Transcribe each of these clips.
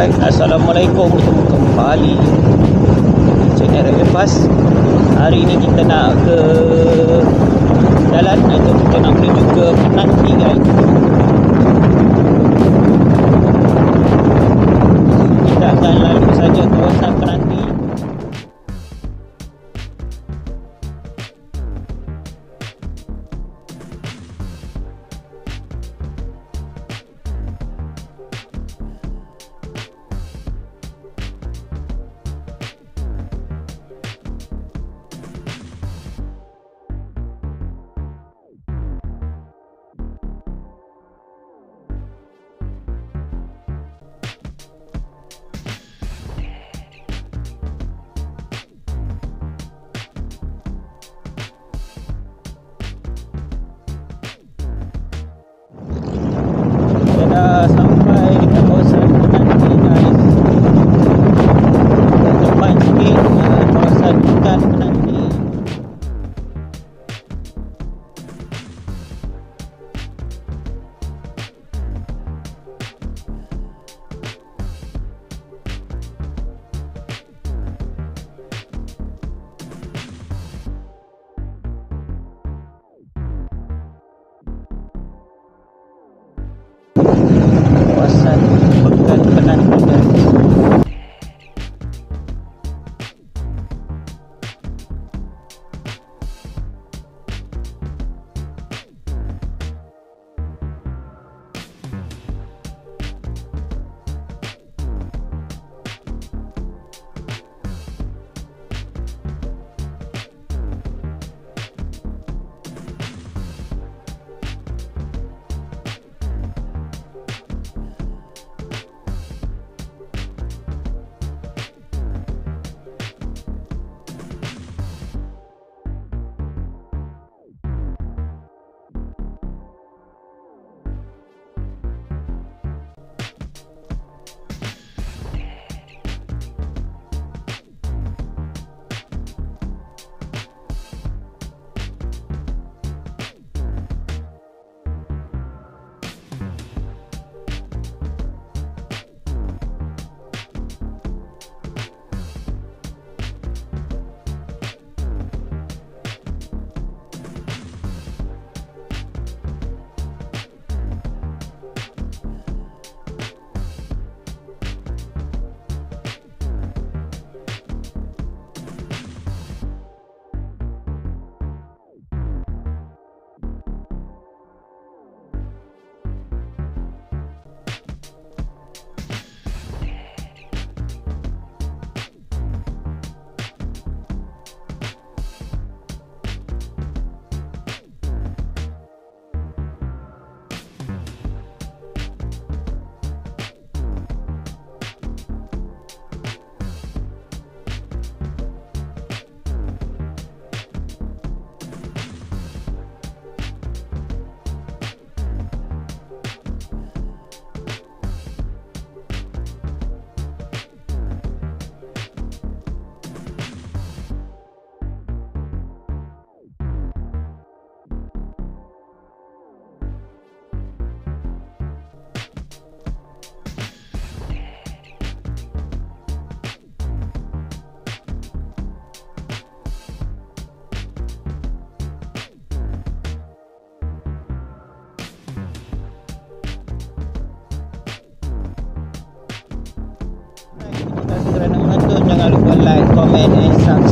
Alright, Assalamualaikum. Bertemu kembali Channel Fast Hari ini kita nak ke Jalan Atau kita nak menuju ke Penanti guys. Kita akan lalu saja kawasan kawasan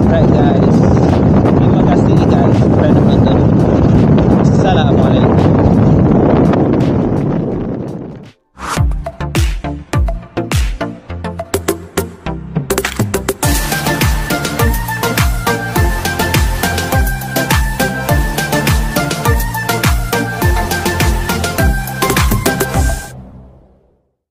that guys.